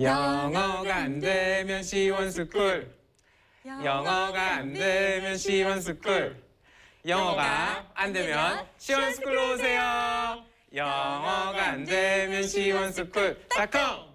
영어가 안 되면 시원스쿨. 영어가 안 되면 시원스쿨. 영어가 안 되면 시원스쿨로 오세요. 영어가 안 되면 시원스쿨. 닷컴.